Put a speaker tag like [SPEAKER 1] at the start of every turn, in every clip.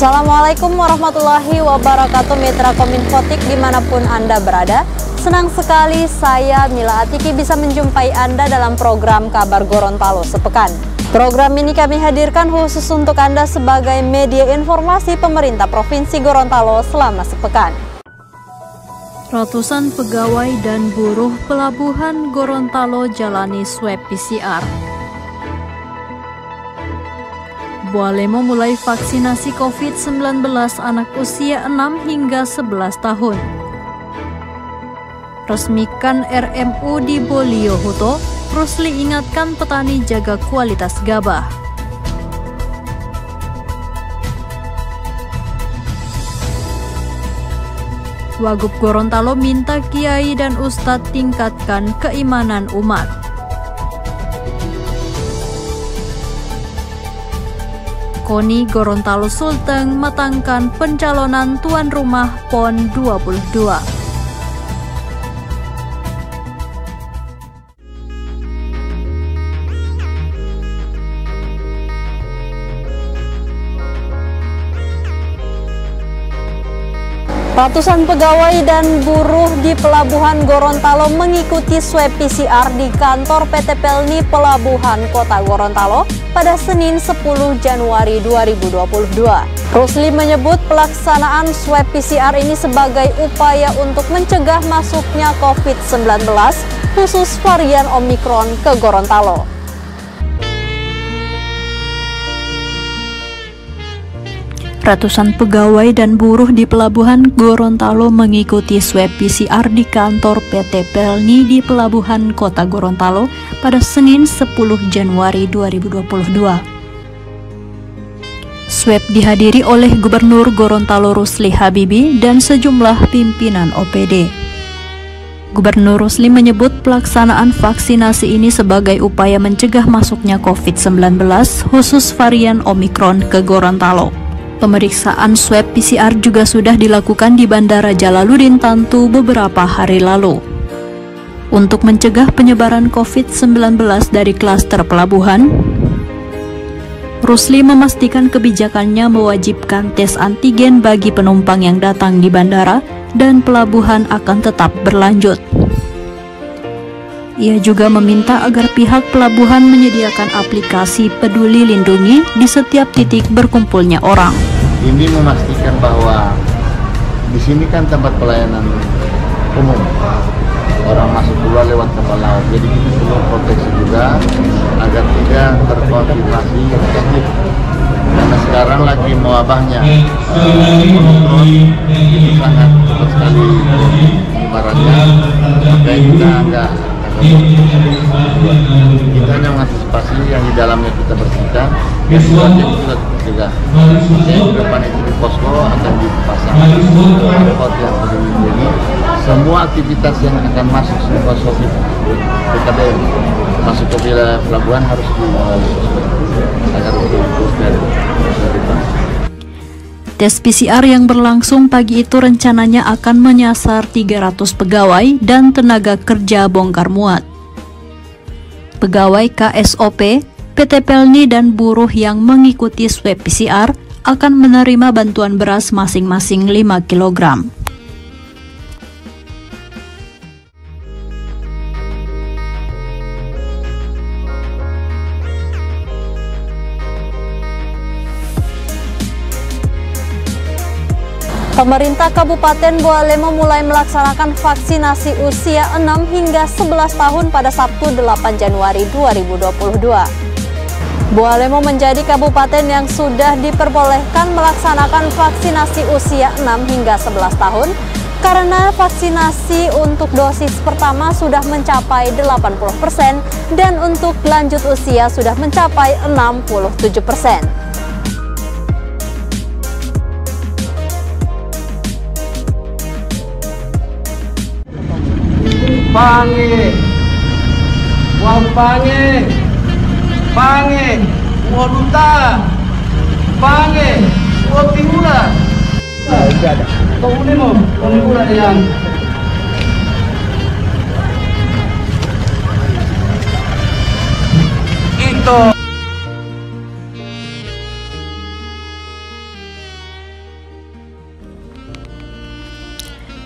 [SPEAKER 1] Assalamualaikum warahmatullahi wabarakatuh Mitra Kominfotik di mana pun Anda berada. Senang sekali saya Mila Atiki bisa menjumpai Anda dalam program Kabar Gorontalo Sepekan. Program ini kami hadirkan khusus untuk Anda sebagai media informasi pemerintah Provinsi Gorontalo selama sepekan. Ratusan pegawai dan buruh pelabuhan Gorontalo jalani swab PCR Bualemo mulai vaksinasi COVID-19 anak usia 6 hingga 11 tahun. Resmikan RMU di Boliohuto, Rusli ingatkan petani jaga kualitas gabah. Wagub Gorontalo minta kiai dan ustadz tingkatkan keimanan umat. Koni Gorontalo Sulteng matangkan pencalonan tuan rumah PON 22. Ratusan pegawai dan buruh di Pelabuhan Gorontalo mengikuti swab PCR di kantor PT Pelni Pelabuhan Kota Gorontalo pada Senin 10 Januari 2022. Rusli menyebut pelaksanaan swab PCR ini sebagai upaya untuk mencegah masuknya COVID-19 khusus varian Omikron ke Gorontalo. Ratusan pegawai dan buruh di Pelabuhan Gorontalo mengikuti swab PCR di kantor PT Pelni di Pelabuhan Kota Gorontalo pada Senin 10 Januari 2022. Swab dihadiri oleh Gubernur Gorontalo Rusli Habibi dan sejumlah pimpinan OPD. Gubernur Rusli menyebut pelaksanaan vaksinasi ini sebagai upaya mencegah masuknya COVID-19 khusus varian Omikron ke Gorontalo. Pemeriksaan swab PCR juga sudah dilakukan di Bandara Jalaluddin Tantu beberapa hari lalu. Untuk mencegah penyebaran COVID-19 dari klaster pelabuhan, Rusli memastikan kebijakannya mewajibkan tes antigen bagi penumpang yang datang di bandara dan pelabuhan akan tetap berlanjut. Ia juga meminta agar pihak pelabuhan menyediakan aplikasi peduli lindungi di setiap titik berkumpulnya orang.
[SPEAKER 2] Ini memastikan bahwa di sini kan tempat pelayanan umum. Orang masuk keluar lewat kapal laut. Jadi kita perlu proteksi juga agar tidak terkonfirmasi penyakit karena sekarang lagi mewabahnya. Uh, itu sangat cepat sekali. Penyebarannya makanya kita agak kita mengantisipasi yang di dalamnya kita bersihkan. Di luarnya kita juga yang di depan itu di posko akan dipasang. Barcode yang jadi. Semua aktivitas yang akan masuk ke posko BKBM masuk ke wilayah pelabuhan harus di agar terus dari
[SPEAKER 1] Tes PCR yang berlangsung pagi itu rencananya akan menyasar 300 pegawai dan tenaga kerja bongkar muat. Pegawai KSOP, PT Pelni dan buruh yang mengikuti swab PCR akan menerima bantuan beras masing-masing 5 kg. Pemerintah Kabupaten Bualemo mulai melaksanakan vaksinasi usia 6 hingga 11 tahun pada Sabtu 8 Januari 2022. Bualemo menjadi kabupaten yang sudah diperbolehkan melaksanakan vaksinasi usia 6 hingga 11 tahun karena vaksinasi untuk dosis pertama sudah mencapai 80% dan untuk lanjut usia sudah mencapai 67%.
[SPEAKER 3] Pange. Wang pange. Pange waduta pange wapingula kau ini mau pengula yang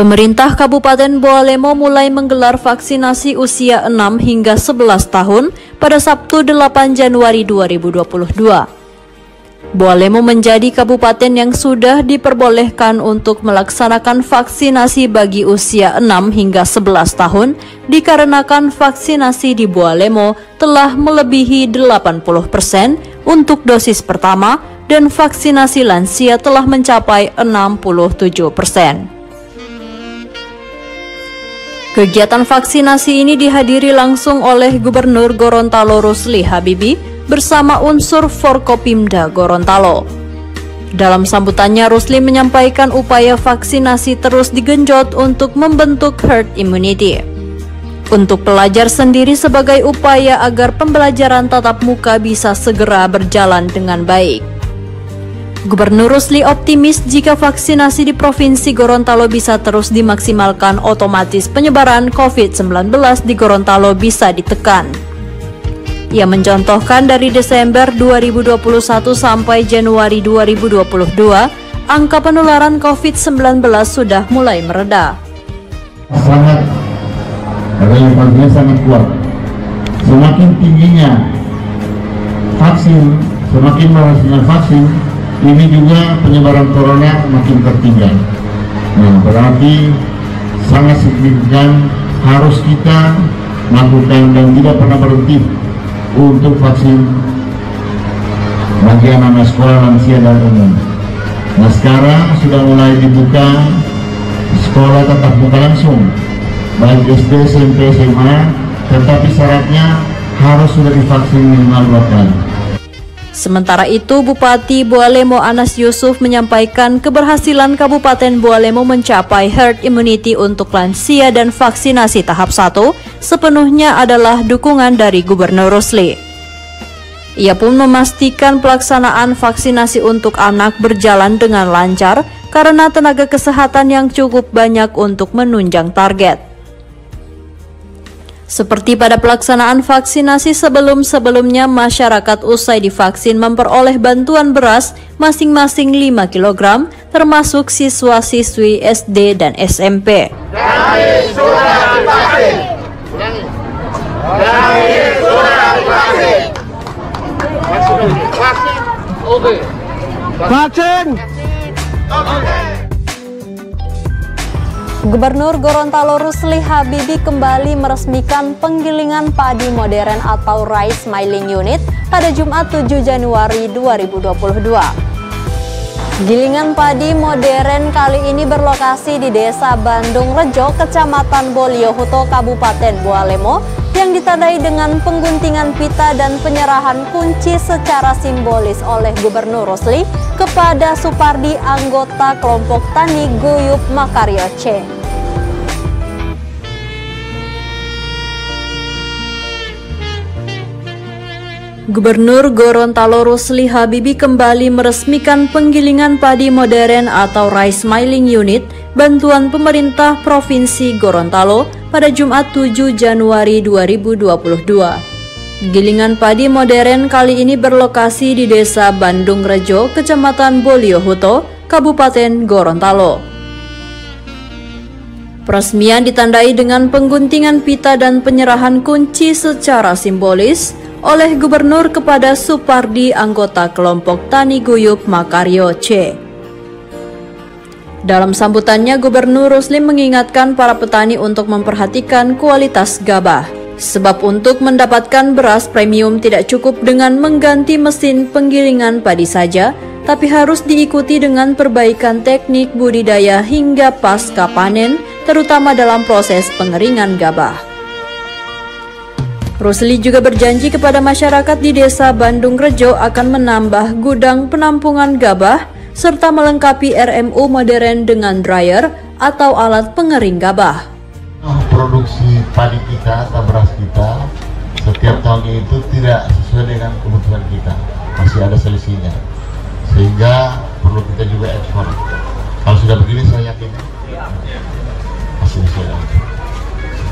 [SPEAKER 1] Pemerintah Kabupaten Boalemo mulai menggelar vaksinasi usia 6 hingga 11 tahun pada Sabtu 8 Januari 2022. Boalemo menjadi kabupaten yang sudah diperbolehkan untuk melaksanakan vaksinasi bagi usia 6 hingga 11 tahun dikarenakan vaksinasi di Boalemo telah melebihi 80% untuk dosis pertama dan vaksinasi lansia telah mencapai 67 persen. Kegiatan vaksinasi ini dihadiri langsung oleh Gubernur Gorontalo Rusli Habibi bersama unsur Forkopimda Gorontalo. Dalam sambutannya, Rusli menyampaikan upaya vaksinasi terus digenjot untuk membentuk herd immunity. Untuk pelajar sendiri sebagai upaya agar pembelajaran tatap muka bisa segera berjalan dengan baik. Gubernur Rusli optimis jika vaksinasi di Provinsi Gorontalo bisa terus dimaksimalkan otomatis penyebaran COVID-19 di Gorontalo bisa ditekan. Ia mencontohkan dari Desember 2021 sampai Januari 2022, angka penularan COVID-19 sudah mulai mereda.
[SPEAKER 2] Sangat, adanya sangat kuat. Semakin tingginya vaksin, semakin merasanya vaksin, ini juga penyebaran corona makin tertinggal. Nah, berarti sangat signifikan harus kita melakukan dan tidak pernah berhenti untuk vaksin bagi anak-anak sekolah lansia dan umum. Nah sekarang sudah mulai dibuka sekolah tatap muka langsung baik SD, SMP, SMA, tetapi syaratnya harus sudah divaksin minimal dua kali.
[SPEAKER 1] Sementara itu, Bupati Boalemo Anas Yusuf menyampaikan keberhasilan Kabupaten Boalemo mencapai herd immunity untuk lansia dan vaksinasi tahap 1 sepenuhnya adalah dukungan dari Gubernur Rusli. Ia pun memastikan pelaksanaan vaksinasi untuk anak berjalan dengan lancar karena tenaga kesehatan yang cukup banyak untuk menunjang target. Seperti pada pelaksanaan vaksinasi sebelum-sebelumnya, masyarakat usai divaksin memperoleh bantuan beras masing-masing 5 kg, termasuk siswa-siswi SD dan SMP.
[SPEAKER 3] Vaksin!
[SPEAKER 1] Gubernur Gorontalo Rusli Habibi kembali meresmikan penggilingan padi modern atau Rice Milling Unit pada Jumat 7 Januari 2022. Gilingan padi modern kali ini berlokasi di Desa Bandung Rejo, Kecamatan Boliohuto, Kabupaten Bualemo, yang ditandai dengan pengguntingan pita dan penyerahan kunci secara simbolis oleh Gubernur Rusli kepada Supardi anggota kelompok tani Guyup Makaryo C. Gubernur Gorontalo Rusli Habibi kembali meresmikan penggilingan padi modern atau Rice Milling Unit bantuan pemerintah Provinsi Gorontalo pada Jumat 7 Januari 2022. Gilingan padi modern kali ini berlokasi di Desa Bandung Rejo, Kecamatan Boliohuto, Kabupaten Gorontalo. Peresmian ditandai dengan pengguntingan pita dan penyerahan kunci secara simbolis oleh Gubernur kepada Supardi anggota kelompok Tani Guyup Makaryo C. Dalam sambutannya, Gubernur Ruslim mengingatkan para petani untuk memperhatikan kualitas gabah. Sebab untuk mendapatkan beras premium tidak cukup dengan mengganti mesin penggilingan padi saja, tapi harus diikuti dengan perbaikan teknik budidaya hingga pasca panen, terutama dalam proses pengeringan gabah. Rusli juga berjanji kepada masyarakat di desa Bandung Rejo akan menambah gudang penampungan gabah serta melengkapi RMU modern dengan dryer atau alat pengering gabah.
[SPEAKER 2] Produksi padi kita atau beras kita setiap tahun itu tidak sesuai dengan kebutuhan kita, masih ada selisihnya, sehingga perlu kita juga ekspor. Kalau sudah begini saya yakin masih bisa.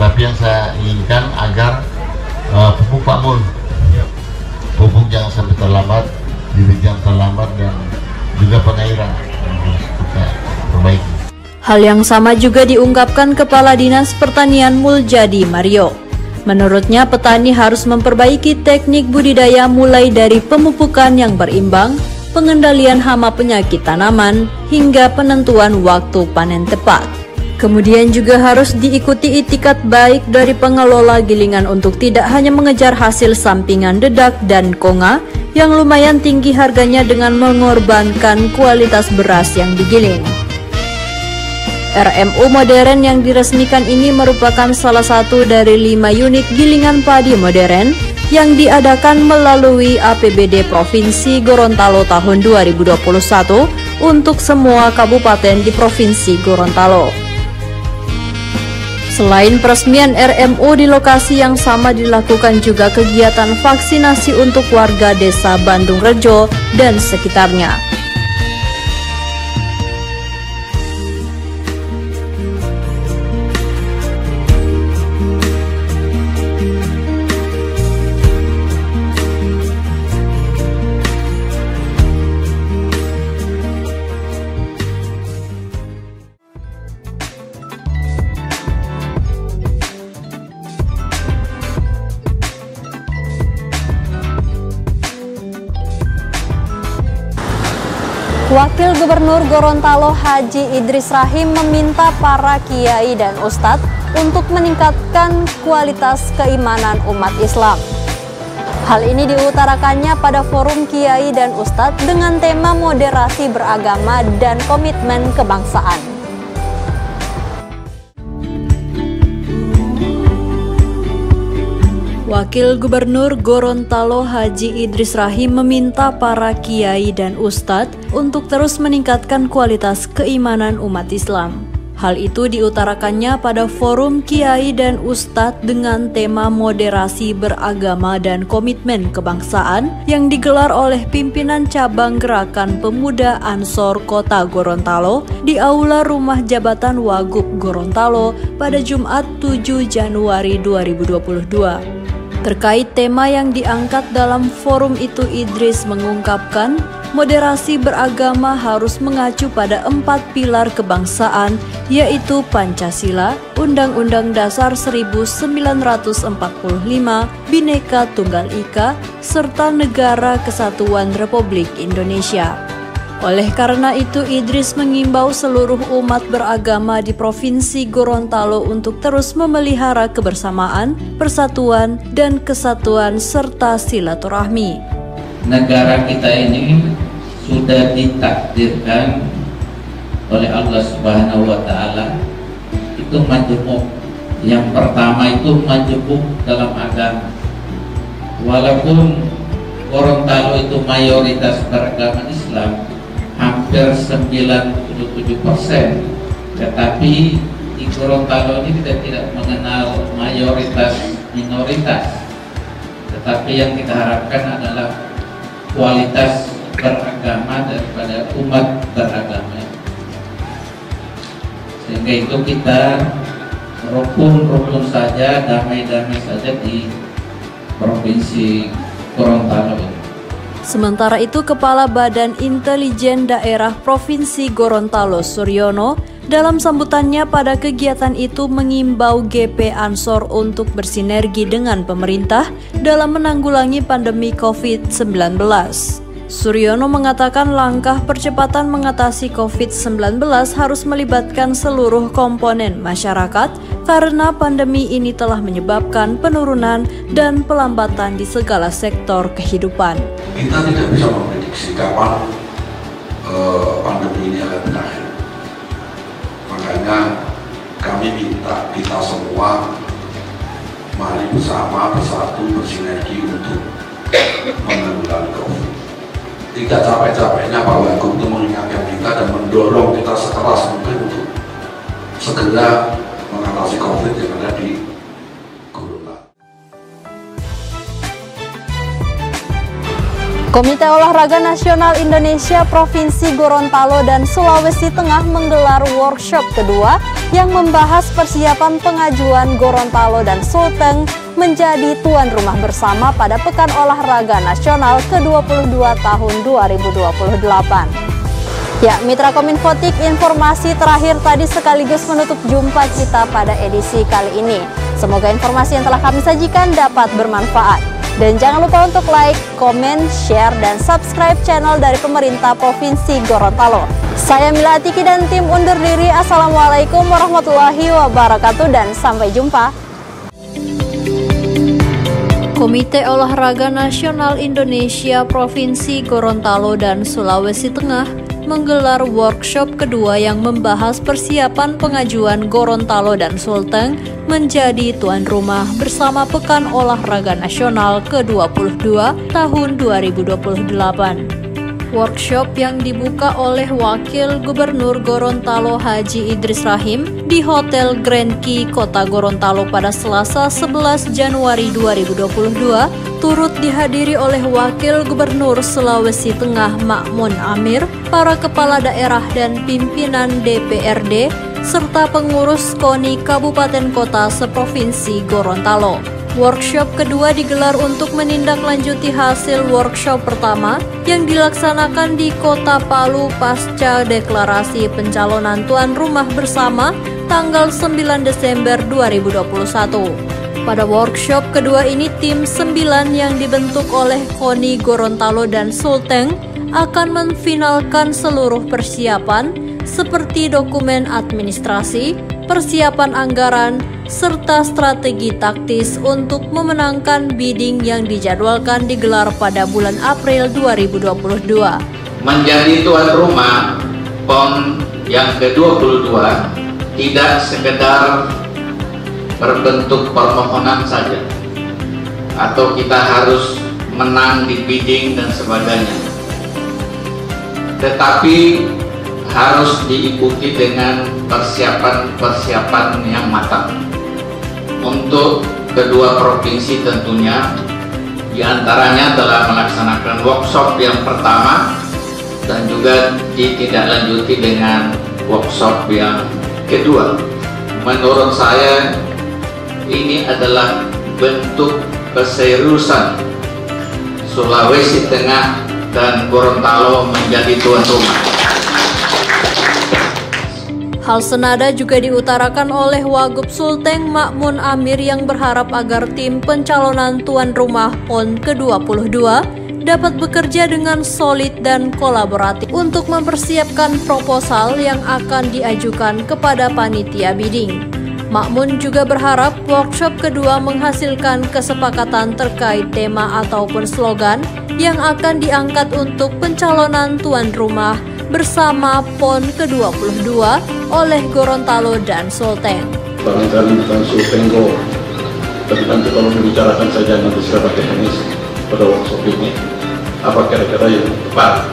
[SPEAKER 2] Tapi yang saya inginkan agar uh, pupuk Pak Mul pupuk jangan sampai terlambat bibit jangan terlambat dan juga pengairan kita perbaiki
[SPEAKER 1] Hal yang sama juga diungkapkan Kepala Dinas Pertanian Muljadi Mario. Menurutnya petani harus memperbaiki teknik budidaya mulai dari pemupukan yang berimbang, pengendalian hama penyakit tanaman, hingga penentuan waktu panen tepat. Kemudian juga harus diikuti itikat baik dari pengelola gilingan untuk tidak hanya mengejar hasil sampingan dedak dan konga yang lumayan tinggi harganya dengan mengorbankan kualitas beras yang digiling. RMU modern yang diresmikan ini merupakan salah satu dari lima unit gilingan padi modern yang diadakan melalui APBD Provinsi Gorontalo tahun 2021 untuk semua kabupaten di Provinsi Gorontalo. Selain peresmian RMU di lokasi yang sama dilakukan juga kegiatan vaksinasi untuk warga desa Bandung Rejo dan sekitarnya. Wakil Gubernur Gorontalo Haji Idris Rahim meminta para kiai dan ustadz untuk meningkatkan kualitas keimanan umat Islam. Hal ini diutarakannya pada forum kiai dan ustadz dengan tema moderasi beragama dan komitmen kebangsaan. Wakil Gubernur Gorontalo Haji Idris Rahim meminta para kiai dan ustadz untuk terus meningkatkan kualitas keimanan umat Islam. Hal itu diutarakannya pada forum kiai dan ustadz dengan tema moderasi beragama dan komitmen kebangsaan yang digelar oleh pimpinan cabang gerakan pemuda Ansor Kota Gorontalo di Aula Rumah Jabatan Wagub Gorontalo pada Jumat 7 Januari 2022. Terkait tema yang diangkat dalam forum itu Idris mengungkapkan moderasi beragama harus mengacu pada empat pilar kebangsaan yaitu Pancasila, Undang-Undang Dasar 1945, Bhinneka Tunggal Ika, serta Negara Kesatuan Republik Indonesia. Oleh karena itu, Idris mengimbau seluruh umat beragama di Provinsi Gorontalo untuk terus memelihara kebersamaan, persatuan, dan kesatuan serta silaturahmi.
[SPEAKER 4] Negara kita ini sudah ditakdirkan oleh Allah Subhanahu wa taala itu majemuk. Yang pertama itu majemuk dalam agama. Walaupun Gorontalo itu mayoritas beragama Islam, hampir 97 persen. Tetapi di Gorontalo ini kita tidak mengenal mayoritas minoritas. Tetapi yang kita harapkan adalah kualitas beragama daripada umat beragama. Sehingga itu kita rukun-rukun saja damai-damai saja di provinsi Gorontalo ini
[SPEAKER 1] Sementara itu, Kepala Badan Intelijen Daerah Provinsi Gorontalo Suryono dalam sambutannya pada kegiatan itu mengimbau GP Ansor untuk bersinergi dengan pemerintah dalam menanggulangi pandemi COVID-19. Suryono mengatakan langkah percepatan mengatasi COVID-19 harus melibatkan seluruh komponen masyarakat karena pandemi ini telah menyebabkan penurunan dan pelambatan di segala sektor kehidupan.
[SPEAKER 5] Kita tidak bisa memprediksi kapan uh, pandemi ini akan berakhir. Makanya kami minta kita semua mari bersama bersatu bersinergi untuk tidak capek-capeknya Pak Wagub itu mengingatkan kita dan mendorong kita sekeras mungkin untuk segera mengatasi COVID yang ada di
[SPEAKER 1] Komite Olahraga Nasional Indonesia Provinsi Gorontalo dan Sulawesi Tengah menggelar workshop kedua yang membahas persiapan pengajuan Gorontalo dan Sulteng menjadi tuan rumah bersama pada Pekan Olahraga Nasional ke-22 tahun 2028. Ya, Mitra Kominfotik, informasi terakhir tadi sekaligus menutup jumpa kita pada edisi kali ini. Semoga informasi yang telah kami sajikan dapat bermanfaat. Dan jangan lupa untuk like, komen, share, dan subscribe channel dari pemerintah Provinsi Gorontalo. Saya Mila Atiki dan tim undur diri. Assalamualaikum warahmatullahi wabarakatuh dan sampai jumpa. Komite Olahraga Nasional Indonesia Provinsi Gorontalo dan Sulawesi Tengah menggelar workshop kedua yang membahas persiapan pengajuan Gorontalo dan Sulteng menjadi tuan rumah bersama Pekan Olahraga Nasional ke-22 tahun 2028. Workshop yang dibuka oleh Wakil Gubernur Gorontalo Haji Idris Rahim di Hotel Grand Key Kota Gorontalo pada Selasa 11 Januari 2022 turut dihadiri oleh Wakil Gubernur Sulawesi Tengah Makmun Amir, para kepala daerah dan pimpinan DPRD, serta pengurus KONI Kabupaten Kota seprovinsi Gorontalo. Workshop kedua digelar untuk menindaklanjuti hasil workshop pertama yang dilaksanakan di Kota Palu pasca deklarasi pencalonan tuan rumah bersama tanggal 9 Desember 2021. Pada workshop kedua ini tim 9 yang dibentuk oleh Koni Gorontalo dan Sulteng akan memfinalkan seluruh persiapan seperti dokumen administrasi, persiapan anggaran, serta strategi taktis untuk memenangkan bidding yang dijadwalkan digelar pada bulan April 2022.
[SPEAKER 4] Menjadi tuan rumah PON yang ke-22 tidak sekedar berbentuk permohonan saja atau kita harus menang di bidding dan sebagainya tetapi harus diikuti dengan persiapan-persiapan yang matang untuk kedua provinsi tentunya di antaranya telah melaksanakan workshop yang pertama dan juga ditindaklanjuti dengan workshop yang kedua. Menurut saya ini adalah bentuk keseriusan Sulawesi Tengah dan Gorontalo menjadi tuan rumah.
[SPEAKER 1] Hal senada juga diutarakan oleh Wagub Sulteng Makmun Amir yang berharap agar tim pencalonan tuan rumah PON ke-22 dapat bekerja dengan solid dan kolaboratif untuk mempersiapkan proposal yang akan diajukan kepada panitia bidding. Makmun juga berharap workshop kedua menghasilkan kesepakatan terkait tema ataupun slogan yang akan diangkat untuk pencalonan tuan rumah bersama PON ke-22 oleh Gorontalo dan Sulteng.
[SPEAKER 6] Barangkali bukan Sulteng kok, tapi nanti kalau membicarakan saja nanti secara teknis pada workshop ini, apa kira-kira yang tepat?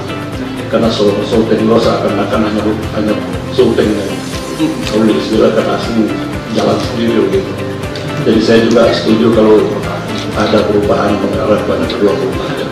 [SPEAKER 6] Karena Sulteng Rosa akan akan hanya hanya Sulteng kalau istilah kan asli jalan sendiri begitu. Jadi saya juga setuju kalau ada perubahan mengarah pada kedua perubahan.